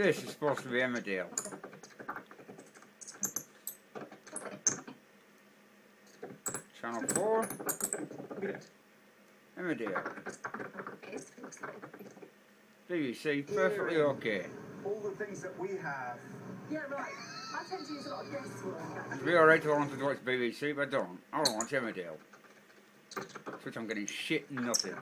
This is supposed to be Emmerdale. Channel 4. Emmerdale. BBC, perfectly okay. All the things that we have. Right. I tend to be alright to want to watch BBC, but I don't. I don't watch Emmerdale. Which I'm getting shit nothing.